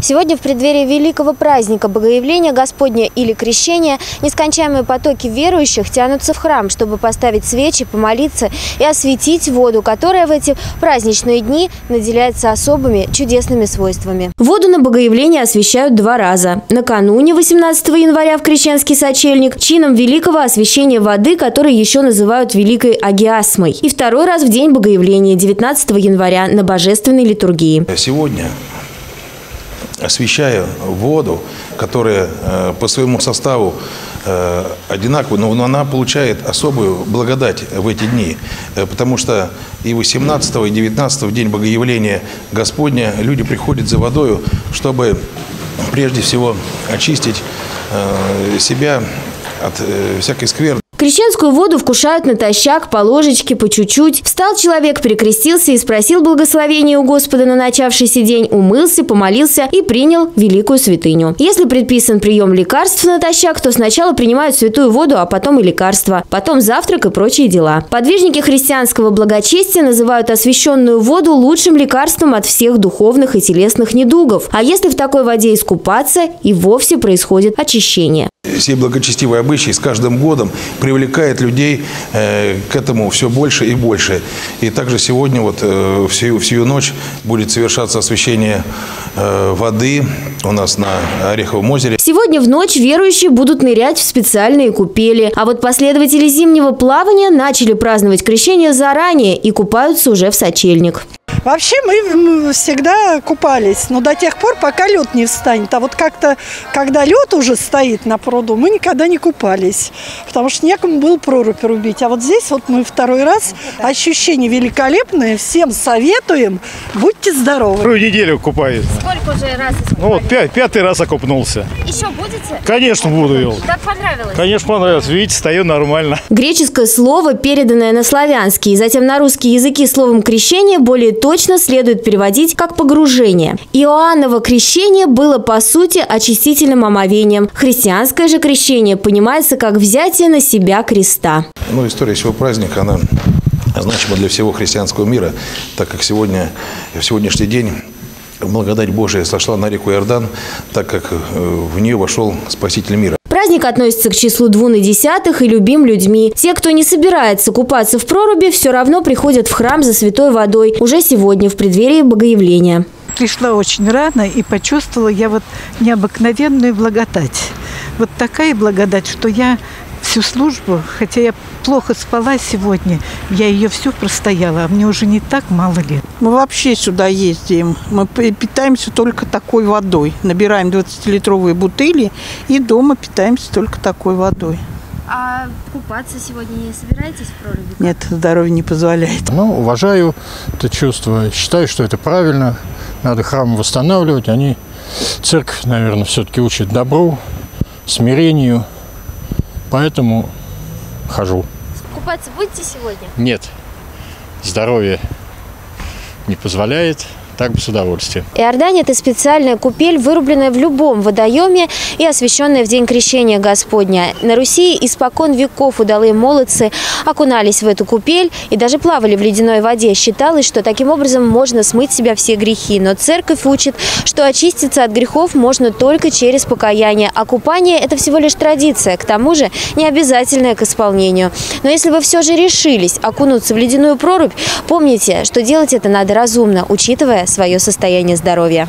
Сегодня в преддверии великого праздника Богоявления Господня или Крещения нескончаемые потоки верующих тянутся в храм, чтобы поставить свечи, помолиться и осветить воду, которая в эти праздничные дни наделяется особыми чудесными свойствами. Воду на Богоявление освещают два раза. Накануне 18 января в Крещенский сочельник чином великого освящения воды, который еще называют Великой Агиасмой. И второй раз в день Богоявления 19 января на Божественной литургии. Сегодня освещая воду, которая э, по своему составу э, одинаковая, но она получает особую благодать в эти дни, э, потому что и 18 и 19 в день Богоявления Господня люди приходят за водою, чтобы прежде всего очистить себя от всякой скверны. Крещенскую воду вкушают натощак, по ложечке, по чуть-чуть. Встал человек, перекрестился и спросил благословения у Господа на начавшийся день, умылся, помолился и принял великую святыню. Если предписан прием лекарств натощак, то сначала принимают святую воду, а потом и лекарства, потом завтрак и прочие дела. Подвижники христианского благочестия называют освященную воду лучшим лекарством от всех духовных и телесных недугов. А если в такой воде искупаться, и вовсе происходит очищение сей благочестивый обычай с каждым годом привлекает людей э, к этому все больше и больше. И также сегодня, вот э, всю, всю ночь будет совершаться освящение э, воды у нас на Ореховом озере. Сегодня в ночь верующие будут нырять в специальные купели. А вот последователи зимнего плавания начали праздновать крещение заранее и купаются уже в сочельник. Вообще мы всегда купались, но до тех пор, пока лед не встанет. А вот как-то, когда лед уже стоит на пруду, мы никогда не купались, потому что некому было прорубь рубить. А вот здесь вот мы второй раз, ощущение великолепное, всем советуем, будьте здоровы. Вторую неделю купаюсь. Сколько уже раз Ну вот пять, пятый раз окупнулся. Еще будете? Конечно буду. Так понравилось? Конечно понравилось. Видите, стою нормально. Греческое слово, переданное на славянский и затем на русский языки словом крещение, более точно точно следует переводить как погружение. Иоанново крещение было по сути очистительным омовением. Христианское же крещение понимается как взятие на себя креста. Ну, история всего праздника, она значима для всего христианского мира, так как сегодня, в сегодняшний день благодать Божия сошла на реку Иордан, так как э, в нее вошел Спаситель мира. Праздник относится к числу двунадесятых и любим людьми. Те, кто не собирается купаться в проруби, все равно приходят в храм за святой водой уже сегодня, в преддверии Богоявления. Пришла очень рано и почувствовала я вот необыкновенную благодать. Вот такая благодать, что я всю службу, хотя я плохо спала сегодня, я ее всю простояла, а мне уже не так мало лет. Мы вообще сюда ездим, мы питаемся только такой водой. Набираем 20-литровые бутыли и дома питаемся только такой водой. А купаться сегодня не собираетесь в проруби? Нет, здоровье не позволяет. Ну, уважаю это чувство. Считаю, что это правильно. Надо храм восстанавливать. Они, церковь, наверное, все-таки учит добру, смирению – Поэтому хожу. Купаться будете сегодня? Нет. Здоровье не позволяет так бы с удовольствием. Иордания – это специальная купель, вырубленная в любом водоеме и освященная в день крещения Господня. На Руси испокон веков удалые молодцы окунались в эту купель и даже плавали в ледяной воде. Считалось, что таким образом можно смыть себя все грехи. Но церковь учит, что очиститься от грехов можно только через покаяние. А купание – это всего лишь традиция, к тому же не обязательная к исполнению. Но если вы все же решились окунуться в ледяную прорубь, помните, что делать это надо разумно, учитывая свое состояние здоровья.